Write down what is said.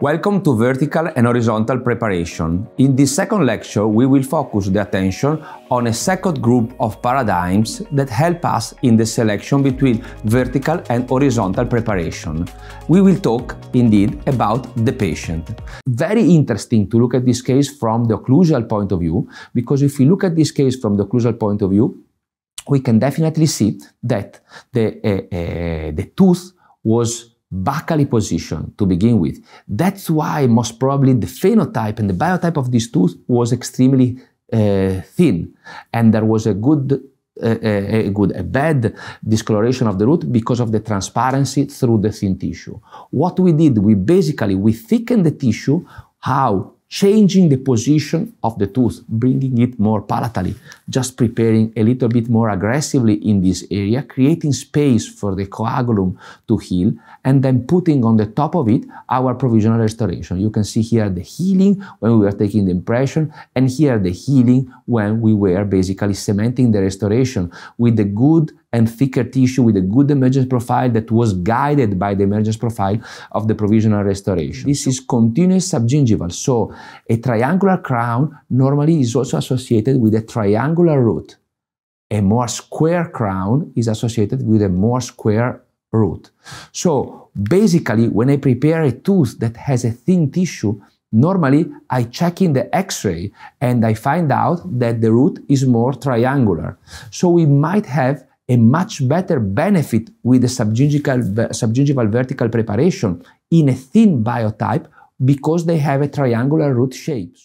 Welcome to Vertical and Horizontal Preparation. In this second lecture, we will focus the attention on a second group of paradigms that help us in the selection between vertical and horizontal preparation. We will talk, indeed, about the patient. Very interesting to look at this case from the occlusal point of view, because if we look at this case from the occlusal point of view, we can definitely see that the, uh, uh, the tooth was buccally position to begin with. That's why most probably the phenotype and the biotype of this tooth was extremely uh, thin, and there was a good a, a, good, a bad discoloration of the root because of the transparency through the thin tissue. What we did, we basically, we thickened the tissue. How? Changing the position of the tooth, bringing it more palatally, just preparing a little bit more aggressively in this area, creating space for the coagulum to heal, and then putting on the top of it our provisional restoration. You can see here the healing when we were taking the impression, and here the healing when we were basically cementing the restoration with the good and thicker tissue with a good emergence profile that was guided by the emergence profile of the provisional restoration. This is continuous subgingival, so a triangular crown normally is also associated with a triangular root. A more square crown is associated with a more square root. So basically, when I prepare a tooth that has a thin tissue, normally I check in the x-ray and I find out that the root is more triangular. So we might have a much better benefit with the subgingival, subgingival vertical preparation in a thin biotype because they have a triangular root shape.